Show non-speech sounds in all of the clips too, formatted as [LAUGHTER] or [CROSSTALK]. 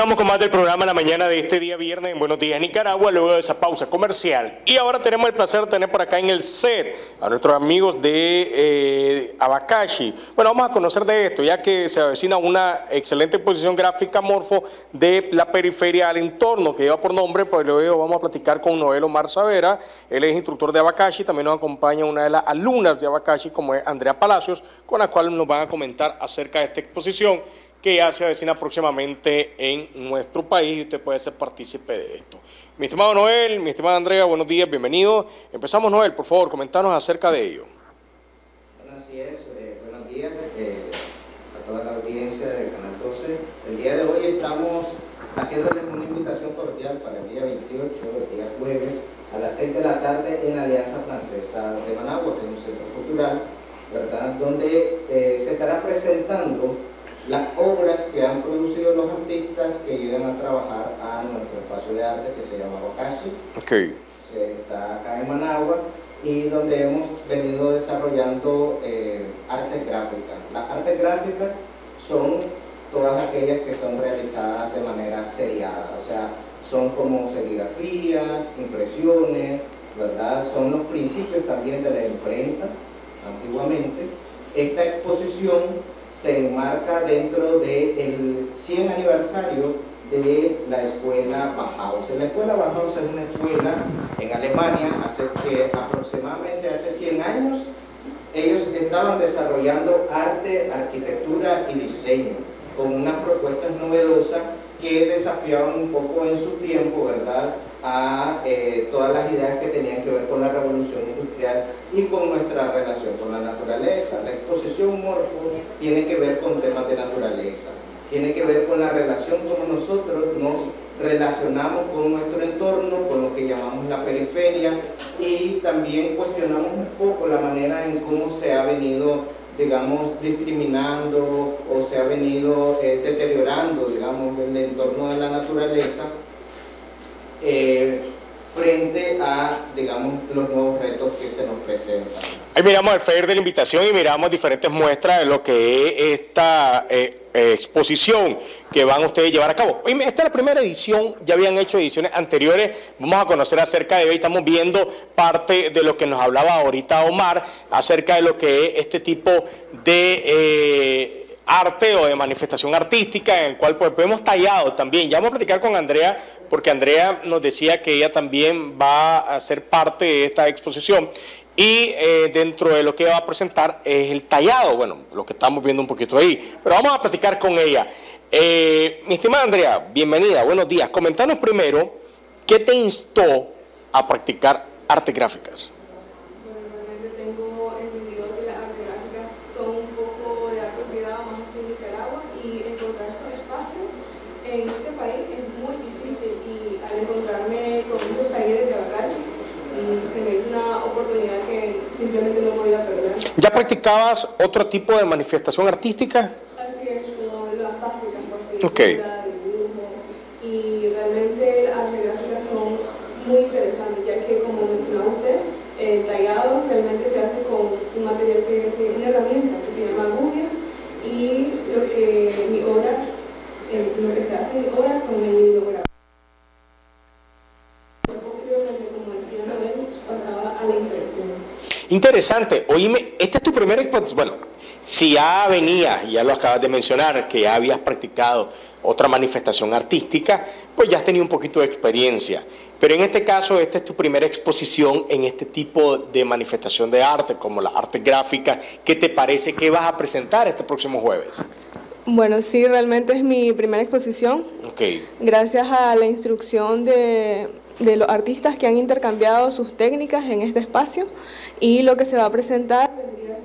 Continuamos con más del programa la mañana de este día viernes en Buenos Días Nicaragua, luego de esa pausa comercial. Y ahora tenemos el placer de tener por acá en el set a nuestros amigos de eh, Abacashi. Bueno, vamos a conocer de esto, ya que se avecina una excelente exposición gráfica morfo de la periferia al entorno, que lleva por nombre, pues luego vamos a platicar con Noel Omar Savera, él es instructor de Abacashi, también nos acompaña una de las alumnas de Abacashi, como es Andrea Palacios, con la cual nos van a comentar acerca de esta exposición que ya se avecina próximamente en nuestro país y usted puede ser partícipe de esto. Mi estimado Noel, mi estimada Andrea, buenos días, bienvenido. Empezamos, Noel, por favor, comentarnos acerca de ello. Bueno, así es, eh, buenos días eh, a toda la audiencia del Canal 12. El día de hoy estamos haciéndoles una invitación cordial para el día 28, el día jueves, a las 6 de la tarde en la Alianza Francesa de Managua, que es un centro cultural, ¿verdad? Donde eh, se estará presentando las obras que han producido los artistas que llegan a trabajar a nuestro espacio de arte que se llama Bokashi. Okay. Está acá en Managua y donde hemos venido desarrollando eh, artes gráficas. Las artes gráficas son todas aquellas que son realizadas de manera seriada, o sea, son como serigrafías, impresiones, ¿verdad? Son los principios también de la imprenta, antiguamente. Esta exposición se enmarca dentro del 100 aniversario de la escuela Bauhaus. La escuela Bauhaus es una escuela en Alemania, hace que aproximadamente hace 100 años ellos estaban desarrollando arte, arquitectura y diseño con unas propuestas novedosas que desafiaban un poco en su tiempo, ¿verdad?, a eh, todas las ideas que tenían que ver con la revolución industrial y con nuestra relación con la naturaleza. La exposición Morfo tiene que ver con temas de naturaleza, tiene que ver con la relación como nosotros nos relacionamos con nuestro entorno, con lo que llamamos la periferia y también cuestionamos un poco la manera en cómo se ha venido digamos, discriminando o se ha venido eh, deteriorando, digamos, el entorno de la naturaleza eh, frente a, digamos, los nuevos retos que se nos presentan. Ahí miramos el FER de la invitación y miramos diferentes muestras de lo que es esta eh, eh, exposición que van ustedes a llevar a cabo. Esta es la primera edición, ya habían hecho ediciones anteriores, vamos a conocer acerca de hoy, estamos viendo parte de lo que nos hablaba ahorita Omar, acerca de lo que es este tipo de arte o de manifestación artística en el cual pues hemos tallado también. Ya vamos a platicar con Andrea porque Andrea nos decía que ella también va a ser parte de esta exposición y eh, dentro de lo que va a presentar es el tallado, bueno, lo que estamos viendo un poquito ahí, pero vamos a platicar con ella. Eh, mi estimada Andrea, bienvenida, buenos días. Comentanos primero, ¿qué te instó a practicar artes gráficas? Simplemente no podía perder. ¿Ya practicabas otro tipo de manifestación artística? Así es, como las básicas, porque okay. dibujo, y realmente las artes gráficas son muy interesantes, ya que como mencionaba usted, el tallado realmente se hace con un material que es una herramienta que se llama gubia y lo que mi obra, eh, lo que se hace en mi obra son mililogramos. Interesante. Oíme, esta es tu primera exposición. Bueno, Si ya venía, ya lo acabas de mencionar, que ya habías practicado otra manifestación artística, pues ya has tenido un poquito de experiencia. Pero en este caso, esta es tu primera exposición en este tipo de manifestación de arte, como la arte gráfica. ¿Qué te parece que vas a presentar este próximo jueves? Bueno, sí, realmente es mi primera exposición. Ok. Gracias a la instrucción de, de los artistas que han intercambiado sus técnicas en este espacio y lo que se va a presentar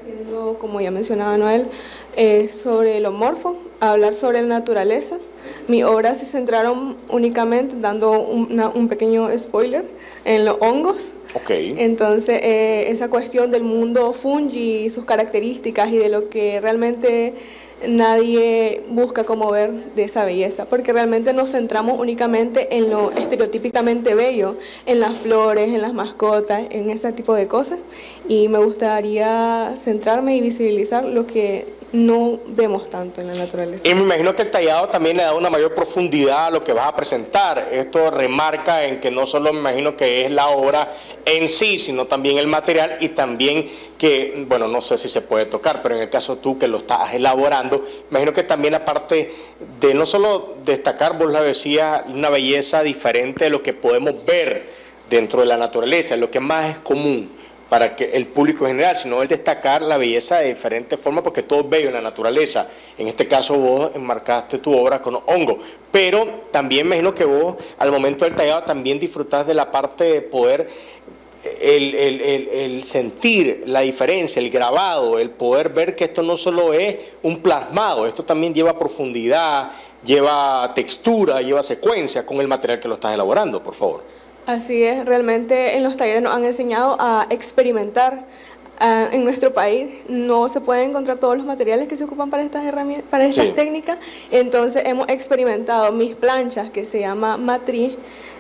siendo, como ya mencionaba Noel, eh, sobre lo morfo, hablar sobre la naturaleza. Mis obras se centraron únicamente, dando una- un pequeño spoiler, en los hongos. Ok. Entonces, eh, esa cuestión del mundo fungi, sus características y de lo que realmente nadie busca como ver de esa belleza, porque realmente nos centramos únicamente en lo estereotípicamente bello, en las flores, en las mascotas, en ese tipo de cosas, y me gustaría centrarme y visibilizar lo que no vemos tanto en la naturaleza. Y me imagino que el tallado también le da una mayor profundidad a lo que vas a presentar. Esto remarca en que no solo me imagino que es la obra en sí, sino también el material y también que, bueno, no sé si se puede tocar, pero en el caso tú que lo estás elaborando, imagino que también aparte de no solo destacar, vos lo decías, una belleza diferente de lo que podemos ver dentro de la naturaleza, lo que más es común para que el público en general, sino el destacar la belleza de diferentes formas, porque todo es bello en la naturaleza. En este caso vos enmarcaste tu obra con hongo, pero también me imagino que vos al momento del tallado también disfrutás de la parte de poder, el, el- el- el sentir la diferencia, el grabado, el poder ver que esto no solo es un plasmado, esto también lleva profundidad, lleva textura, lleva secuencia con el material que lo estás elaborando, por favor. Así es, realmente en los talleres nos han enseñado a experimentar. Ah, en nuestro país no se pueden encontrar todos los materiales que se ocupan para estas herramientas, para estas Sí. técnicas. Entonces hemos experimentado mis planchas, que se llama matriz,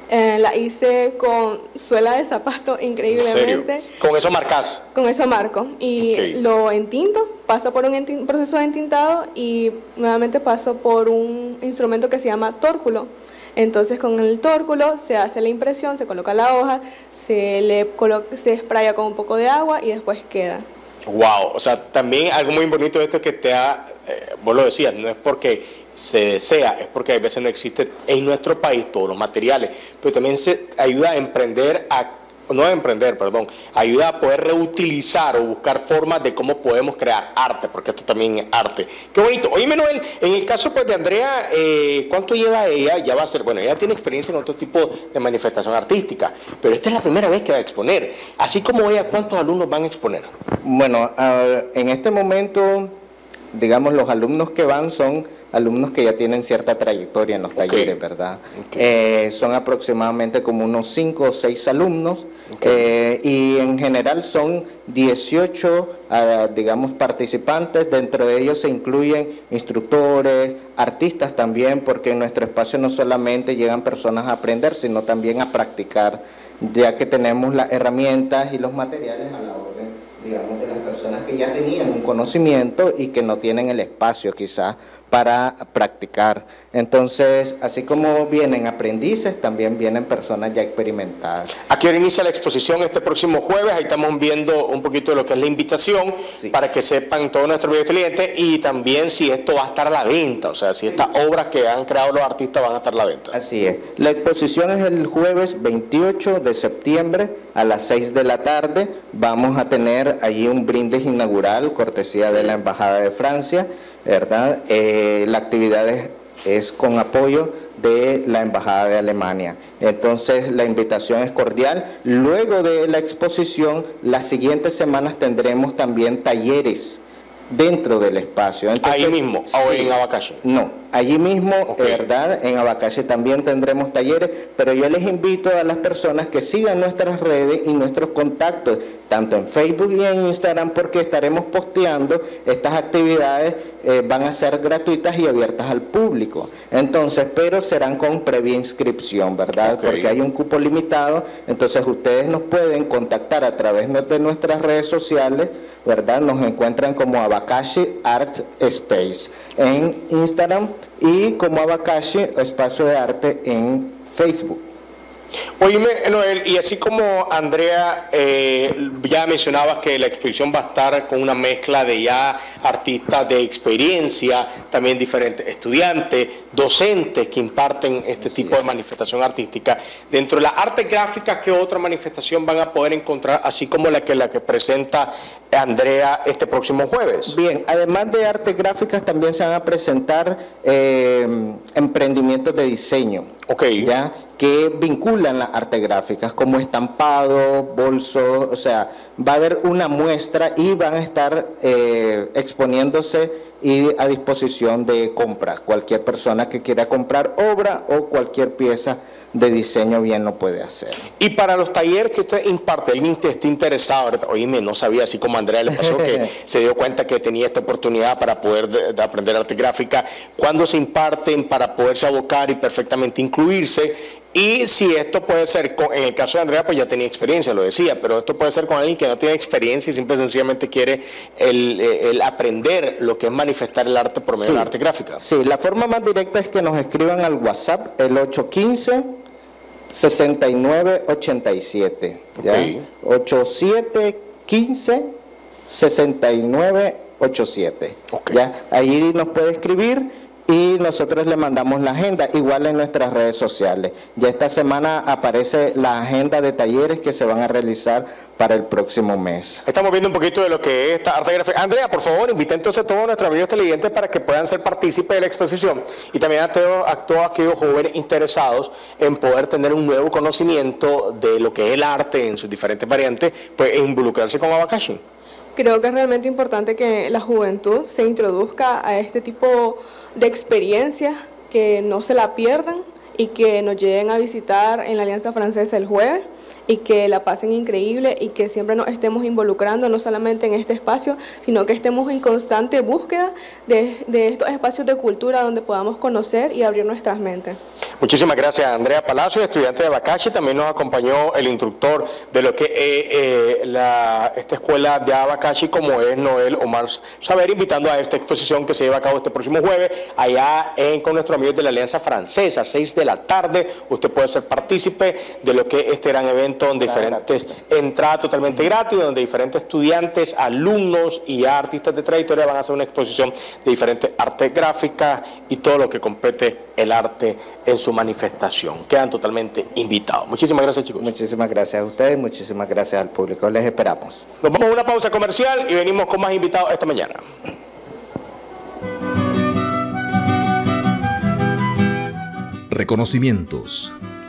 eh, la hice con suela de zapato ¿En increíblemente. serio? Con eso marcas. Con eso marco y Ok. lo entinto, pasa por un proceso de entintado y nuevamente paso por un instrumento que se llama tórculo. Entonces con el tórculo se hace la impresión, se coloca la hoja, se le se spraya con un poco de agua y después queda. Wow, o sea, también algo muy bonito de esto es que te ha, eh, vos lo decías, no es porque se desea, es porque a veces no existe en nuestro país todos los materiales, pero también se ayuda a emprender a no emprender, perdón, ayuda a poder reutilizar o buscar formas de cómo podemos crear arte, porque esto también es arte. Qué bonito. Oye, Manuel, en el caso pues de Andrea, eh, ¿cuánto lleva ella? Ya va a ser, bueno, ella tiene experiencia en otro tipo de manifestación artística, pero esta es la primera vez que va a exponer. Así como ella, ¿cuántos alumnos van a exponer? Bueno, ah, en este momento, digamos, los alumnos que van son alumnos que ya tienen cierta trayectoria en los talleres, ¿verdad? Eh, son aproximadamente como unos 5 o 6 alumnos eh, y en general son 18, ah, digamos, participantes. Dentro de ellos se incluyen instructores, artistas también, porque en nuestro espacio no solamente llegan personas a aprender, sino también a practicar, ya que tenemos las herramientas y los materiales a la orden digamos, que ya tenían un conocimiento y que no tienen el espacio quizás para practicar. Entonces, así como vienen aprendices, también vienen personas ya experimentadas. Aquí ahora inicia la exposición este próximo jueves, ahí estamos viendo un poquito de lo que es la invitación Sí. para que sepan todos nuestros clientes y también si esto va a estar a la venta, o sea, si estas obras que han creado los artistas van a estar a la venta. Así es. La exposición es el jueves 28 de septiembre a las 6 de la tarde. Vamos a tener allí un brindis inaugural, cortesía de la Embajada de Francia, ¿verdad? Eh, la actividad es, es con apoyo de la Embajada de Alemania. Entonces, la invitación es cordial. Luego de la exposición, las siguientes semanas tendremos también talleres dentro del espacio. Ahí mismo, o en Abacaxi. No, allí mismo, Ok. ¿verdad? En Abacaxi también tendremos talleres, pero yo les invito a las personas que sigan nuestras redes y nuestros contactos, tanto en Facebook y en Instagram, porque estaremos posteando estas actividades, eh, van a ser gratuitas y abiertas al público. Entonces, pero serán con previa inscripción, ¿verdad? Porque hay un cupo limitado, entonces ustedes nos pueden contactar a través de nuestras redes sociales, ¿verdad? Nos encuentran como Abakashi Art Space en Instagram y como Abakashi Espacio de Arte en Facebook. Oíme, Noel, y así como Andrea eh, ya mencionabas que la exposición va a estar con una mezcla de ya artistas de experiencia, también diferentes estudiantes, docentes que imparten este tipo de manifestación artística. Dentro de las artes gráficas, ¿qué otra manifestación van a poder encontrar, así como la que, la que presenta Andrea este próximo jueves? Bien, además de artes gráficas, también se van a presentar eh, emprendimientos de diseño. Ok. ¿ya? que vinculan las artes gráficas como estampado, bolso, o sea, va a haber una muestra y van a estar eh, exponiéndose y a disposición de compra. Cualquier persona que quiera comprar obra o cualquier pieza de diseño bien lo puede hacer. Y para los talleres que usted imparte, alguien que esté interesado, oíme, no sabía, así como Andrea le pasó, que [LAUGHS] se dio cuenta que tenía esta oportunidad para poder de, aprender arte gráfica, ¿cuándo se imparten para poderse abocar y perfectamente incluirse? Y si esto puede ser, en el caso de Andrea, pues ya tenía experiencia, lo decía, pero esto puede ser con alguien que no tiene experiencia y simple sencillamente quiere el, aprender lo que es manifestar el arte por medio de arte gráfica. Sí, la forma más directa es que nos escriban al WhatsApp el 815 6987. Okay. 8715 6987. Okay. ¿ya? Ahí nos puede escribir y nosotros le mandamos la agenda, igual en nuestras redes sociales. Ya esta semana aparece la agenda de talleres que se van a realizar para el próximo mes. Estamos viendo un poquito de lo que es esta arte gráfica. Andrea, por favor, invita entonces a todos nuestros amigos televidentes para que puedan ser partícipes de la exposición y también a todos, a todos aquellos jóvenes interesados en poder tener un nuevo conocimiento de lo que es el arte en sus diferentes variantes, pues e involucrarse con Abakashi. Creo que es realmente importante que la juventud se introduzca a este tipo de experiencias, que no se la pierdan y que nos lleguen a visitar en la Alianza Francesa el jueves y que la pasen increíble y que siempre nos estemos involucrando no solamente en este espacio, sino que estemos en constante búsqueda de, estos espacios de cultura donde podamos conocer y abrir nuestras mentes. Muchísimas gracias Andrea Palacio, estudiante de Bacachi, también nos acompañó el instructor de lo que es eh, la, esta escuela de Abacachi como es Noel Omar Saber, invitando a esta exposición que se lleva a cabo este próximo jueves allá en, con nuestros amigos de la Alianza Francesa, 6 de la tarde, usted puede ser partícipe de lo que es este gran evento donde diferentes, entrada totalmente gratis, donde diferentes estudiantes, alumnos y artistas de trayectoria van a hacer una exposición de diferentes artes gráficas y todo lo que compete el arte en su manifestación. Quedan totalmente invitados. Muchísimas gracias, chicos. Muchísimas gracias a ustedes, muchísimas gracias al público. Les esperamos. Nos vamos a una pausa comercial y venimos con más invitados esta mañana. Reconocimientos